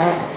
Amen.